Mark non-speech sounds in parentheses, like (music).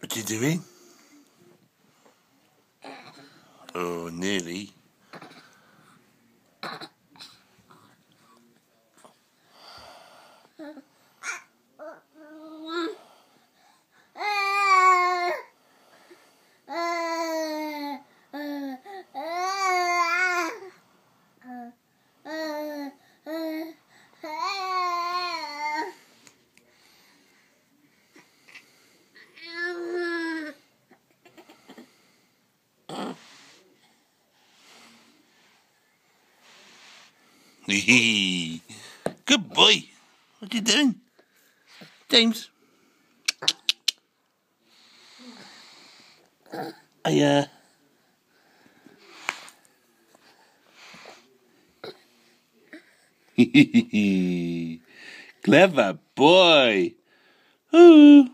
What you doing? Oh, euh, nearly. (laughs) Good boy. What are you doing? James? I, uh... (laughs) Clever boy. Ooh.